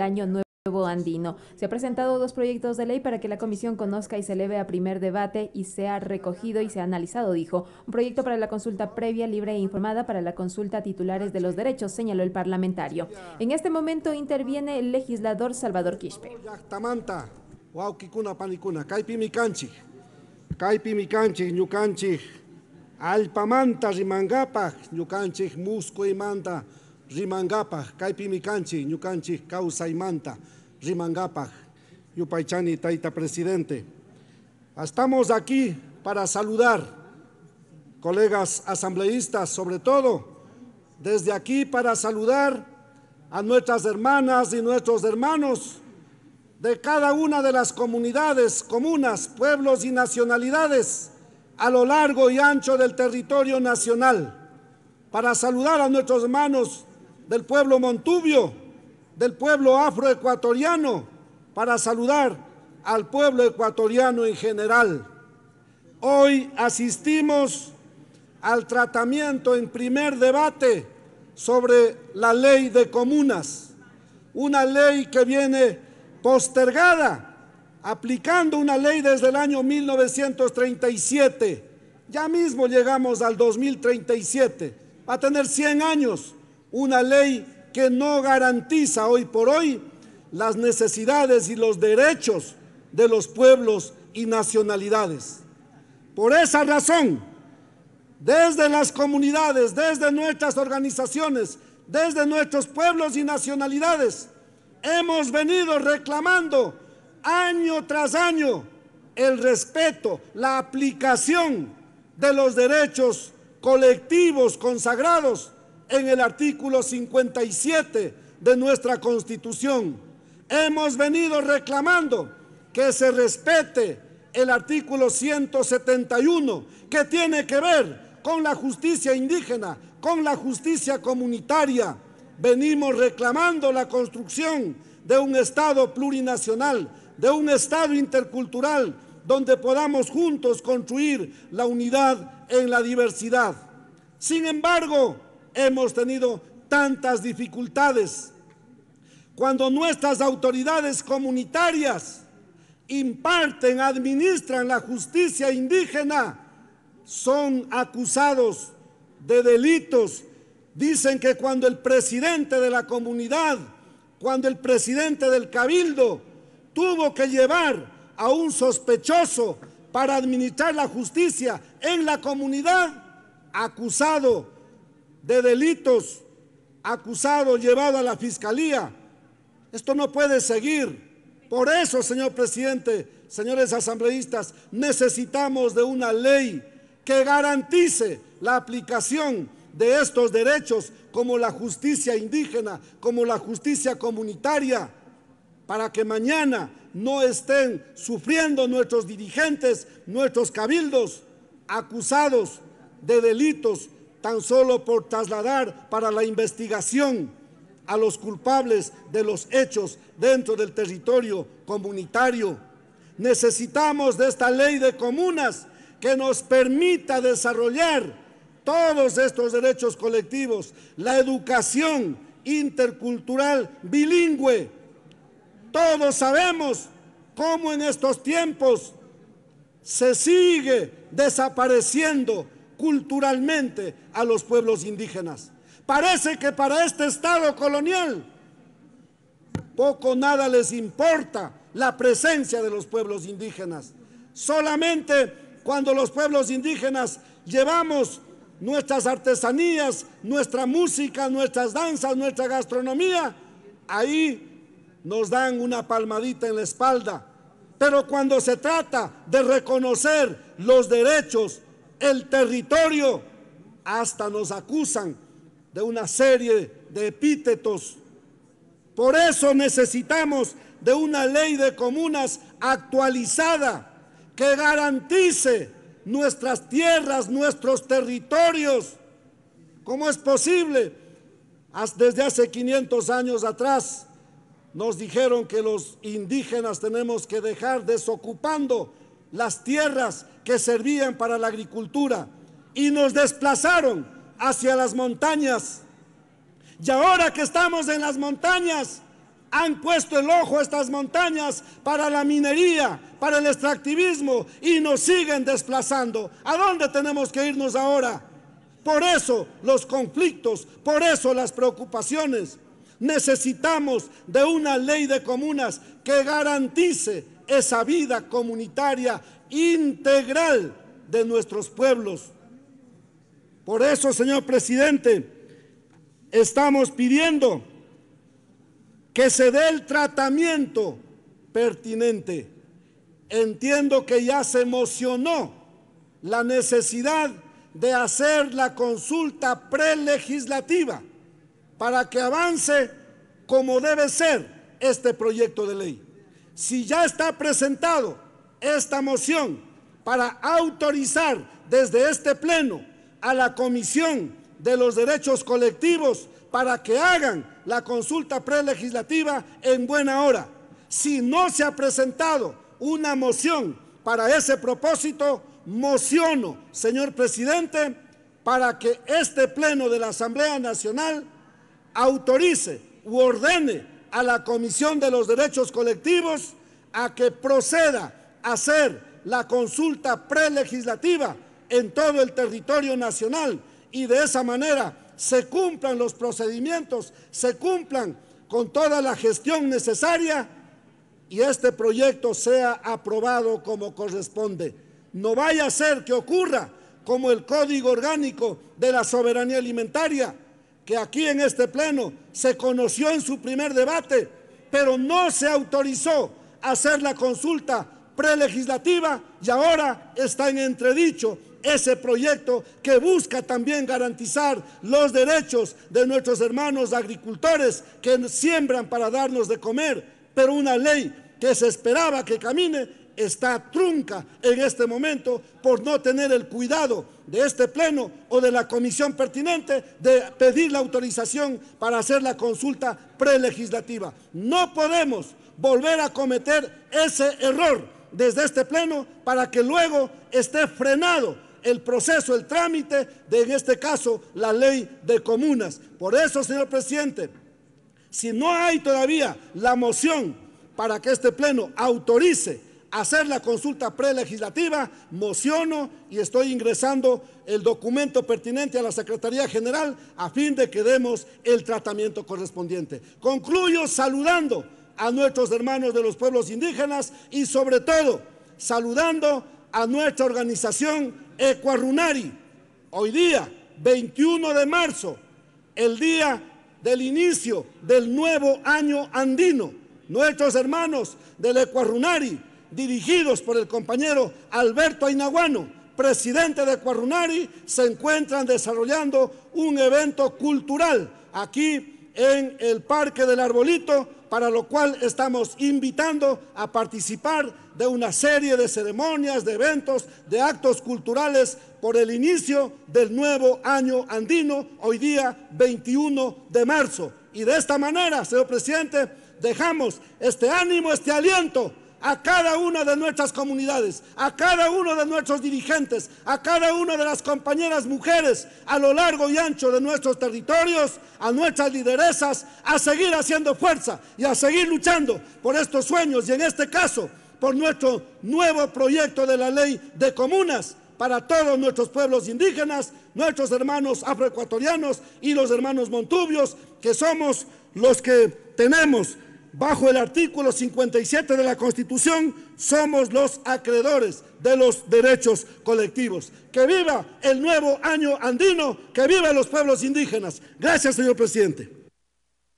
año nuevo andino. Se ha presentado dos proyectos de ley para que la comisión conozca y se eleve a primer debate y sea recogido y sea analizado, dijo. Un proyecto para la consulta previa, libre e informada para la consulta titulares de los derechos, señaló el parlamentario. En este momento interviene el legislador Salvador Quispe. Rimangapaj kaypimi kanchik ñukanchik kawsaymanta rimangapaj yupaychani taita presidente. Estamos aquí para saludar colegas asambleístas sobre todo desde aquí para saludar a nuestras hermanas y nuestros hermanos de cada una de las comunidades, comunas, pueblos y nacionalidades a lo largo y ancho del territorio nacional. Para saludar a nuestros hermanos del pueblo montubio, del pueblo afroecuatoriano, para saludar al pueblo ecuatoriano en general. Hoy asistimos al tratamiento en primer debate sobre la ley de comunas, una ley que viene postergada aplicando una ley desde el año 1937. Ya mismo llegamos al 2037. Va a tener 100 años una ley que no garantiza hoy por hoy las necesidades y los derechos de los pueblos y nacionalidades. Por esa razón, desde las comunidades, desde nuestras organizaciones, desde nuestros pueblos y nacionalidades, hemos venido reclamando año tras año el respeto, la aplicación de los derechos colectivos consagrados en el artículo 57 de nuestra Constitución. Hemos venido reclamando que se respete el artículo 171 que tiene que ver con la justicia indígena, con la justicia comunitaria. Venimos reclamando la construcción de un Estado plurinacional de un Estado intercultural donde podamos juntos construir la unidad en la diversidad. Sin embargo, hemos tenido tantas dificultades. Cuando nuestras autoridades comunitarias imparten, administran la justicia indígena, son acusados de delitos. Dicen que cuando el presidente de la comunidad, cuando el presidente del cabildo tuvo que llevar a un sospechoso para administrar la justicia en la comunidad, acusado de delitos, acusado, llevado a la fiscalía. Esto no puede seguir. Por eso, señor presidente, señores asambleístas, necesitamos de una ley que garantice la aplicación de estos derechos como la justicia indígena, como la justicia comunitaria para que mañana no estén sufriendo nuestros dirigentes, nuestros cabildos, acusados de delitos tan solo por trasladar para la investigación a los culpables de los hechos dentro del territorio comunitario. Necesitamos de esta ley de comunas que nos permita desarrollar todos estos derechos colectivos, la educación intercultural bilingüe, todos sabemos cómo en estos tiempos se sigue desapareciendo culturalmente a los pueblos indígenas. Parece que para este Estado colonial poco nada les importa la presencia de los pueblos indígenas. Solamente cuando los pueblos indígenas llevamos nuestras artesanías, nuestra música, nuestras danzas, nuestra gastronomía, ahí nos dan una palmadita en la espalda. Pero cuando se trata de reconocer los derechos, el territorio, hasta nos acusan de una serie de epítetos. Por eso necesitamos de una ley de comunas actualizada que garantice nuestras tierras, nuestros territorios. ¿Cómo es posible? Desde hace 500 años atrás, nos dijeron que los indígenas tenemos que dejar desocupando las tierras que servían para la agricultura y nos desplazaron hacia las montañas. Y ahora que estamos en las montañas, han puesto el ojo a estas montañas para la minería, para el extractivismo y nos siguen desplazando. ¿A dónde tenemos que irnos ahora? Por eso los conflictos, por eso las preocupaciones. Necesitamos de una ley de comunas que garantice esa vida comunitaria integral de nuestros pueblos. Por eso, señor presidente, estamos pidiendo que se dé el tratamiento pertinente. Entiendo que ya se emocionó la necesidad de hacer la consulta prelegislativa para que avance como debe ser este proyecto de ley. Si ya está presentado esta moción para autorizar desde este pleno a la Comisión de los Derechos Colectivos para que hagan la consulta prelegislativa en buena hora. Si no se ha presentado una moción para ese propósito, mociono, señor presidente, para que este pleno de la Asamblea Nacional autorice u ordene a la Comisión de los Derechos Colectivos a que proceda a hacer la consulta prelegislativa en todo el territorio nacional y de esa manera se cumplan los procedimientos, se cumplan con toda la gestión necesaria y este proyecto sea aprobado como corresponde. No vaya a ser que ocurra como el Código Orgánico de la Soberanía Alimentaria, que aquí en este Pleno se conoció en su primer debate, pero no se autorizó hacer la consulta prelegislativa y ahora está en entredicho ese proyecto que busca también garantizar los derechos de nuestros hermanos agricultores que siembran para darnos de comer, pero una ley que se esperaba que camine está trunca en este momento por no tener el cuidado de este pleno o de la comisión pertinente de pedir la autorización para hacer la consulta prelegislativa. No podemos volver a cometer ese error desde este pleno para que luego esté frenado el proceso, el trámite de, en este caso, la ley de comunas. Por eso, señor presidente, si no hay todavía la moción para que este pleno autorice hacer la consulta prelegislativa, mociono y estoy ingresando el documento pertinente a la Secretaría General a fin de que demos el tratamiento correspondiente. Concluyo saludando a nuestros hermanos de los pueblos indígenas y sobre todo saludando a nuestra organización Ecuarunari, hoy día, 21 de marzo, el día del inicio del nuevo año andino. Nuestros hermanos del Ecuarunari, dirigidos por el compañero Alberto Ainaguano, presidente de Ecuarunari, se encuentran desarrollando un evento cultural aquí en el Parque del Arbolito, para lo cual estamos invitando a participar de una serie de ceremonias, de eventos, de actos culturales por el inicio del nuevo año andino, hoy día 21 de marzo. Y de esta manera, señor presidente, dejamos este ánimo, este aliento a cada una de nuestras comunidades, a cada uno de nuestros dirigentes, a cada una de las compañeras mujeres a lo largo y ancho de nuestros territorios, a nuestras lideresas, a seguir haciendo fuerza y a seguir luchando por estos sueños y en este caso por nuestro nuevo proyecto de la ley de comunas para todos nuestros pueblos indígenas, nuestros hermanos afroecuatorianos y los hermanos montubios, que somos los que tenemos bajo el artículo 57 de la Constitución, somos los acreedores de los derechos colectivos. Que viva el nuevo año andino, que viva los pueblos indígenas. Gracias, señor presidente.